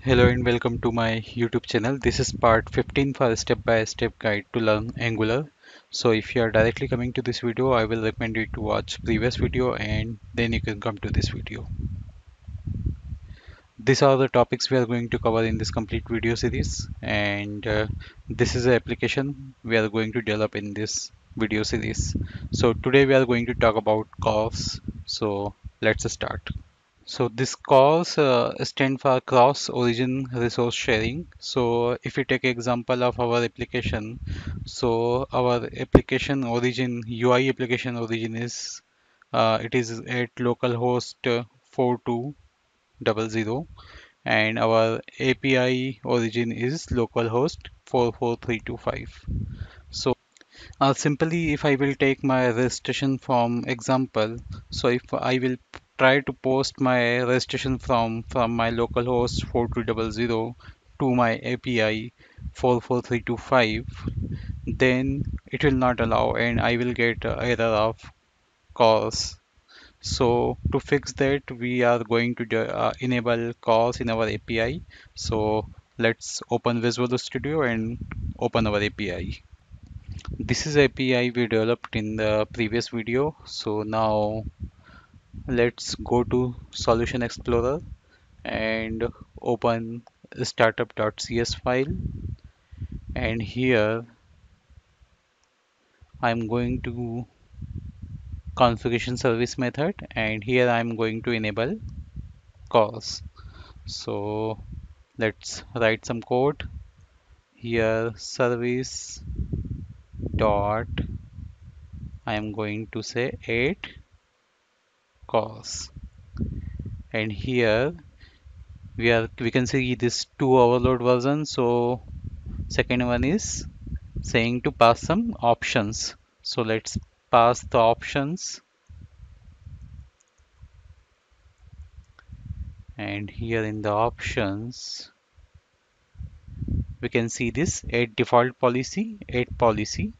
Hello and welcome to my YouTube channel. This is part 15 for a step-by-step guide to learn Angular. So if you are directly coming to this video, I will recommend you to watch previous video and then you can come to this video. These are the topics we are going to cover in this complete video series and uh, this is the application we are going to develop in this video series. So today we are going to talk about CORS. So let's start. So this CORS uh, stand for cross origin resource sharing. So if we take example of our application, so our application origin UI application origin is uh, it is at localhost uh, 4200 and our API origin is localhost 44325. So uh, simply if I will take my registration from example, so if I will try to post my registration from from my localhost 4200 to my API 44325, then it will not allow and I will get error of CORS. So to fix that, we are going to uh, enable CORS in our API. So let's open Visual Studio and open our API this is API we developed in the previous video so now let's go to solution explorer and open startup.cs file. And here I'm going to configuration service method and here I'm going to enable CORS so let's write some code. Here service dot I am going to say add CORS and here we are we can see this two overload version. So second one is saying to pass some options. So let's pass the options. And here in the options we can see this add default policy add policy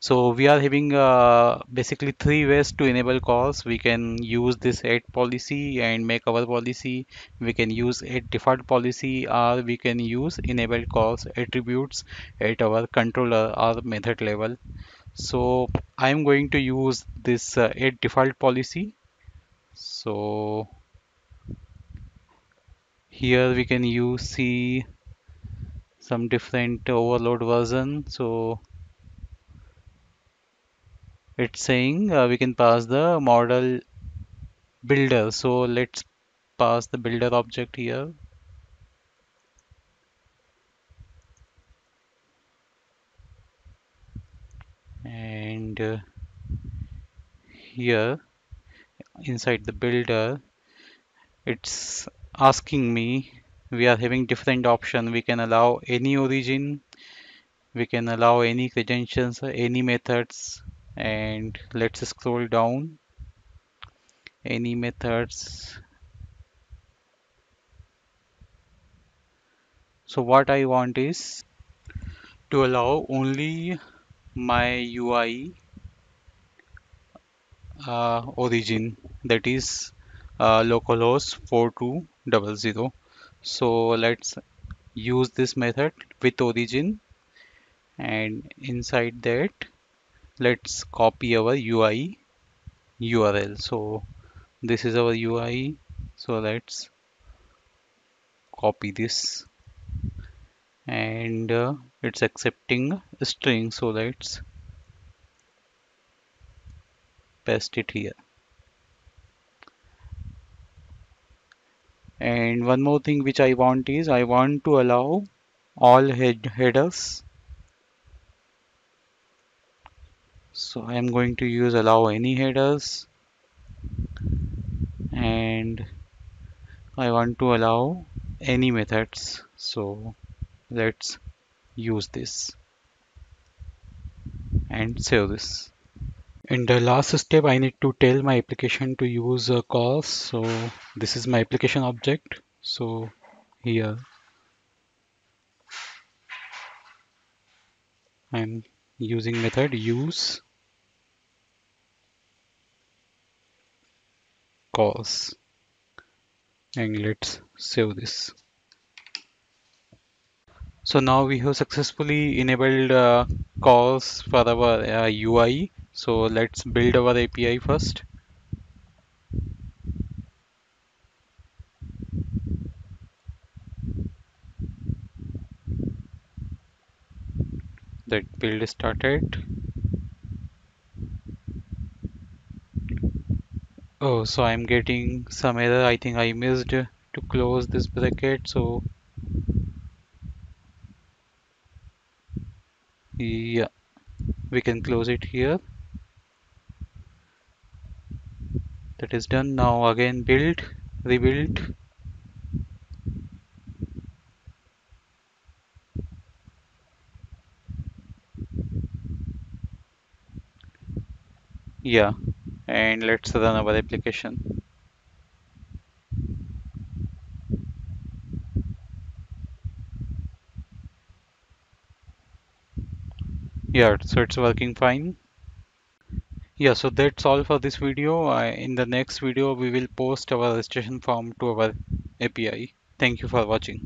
so we are having uh, basically three ways to enable CORS We can use this add policy and make our policy. We can use add default policy or we can use enable CORS attributes at our controller or method level. So I'm going to use this uh, 8 default policy. So here we can use see some different overload version. So it's saying uh, we can pass the model builder. So let's pass the builder object here. And uh, here inside the builder it's asking me we are having different option. We can allow any origin. We can allow any credentials any methods and let's scroll down. Any methods? So what I want is to allow only my UI uh, origin that is uh, localhost 4200 so let's use this method with origin. And inside that let's copy our UI URL so this is our UI so let's copy this. And uh, it's accepting string. So let's paste it here. And one more thing which I want is I want to allow all head headers so I am going to use allow any headers. And I want to allow any methods. So let's use this and save this. In the last step I need to tell my application to use a CORS so this is my application object. So here. I'm using method use CORS and let's save this So now we have successfully enabled uh, CORS for our uh, UI. So let's build our API first. That build started. Oh, so I'm getting some error. I think I missed to close this bracket. So yeah, we can close it here. That is done. Now again build, rebuild. Yeah, and let's run our application. Yeah, so it's working fine. Yeah, so that's all for this video. Uh, in the next video, we will post our registration form to our API. Thank you for watching.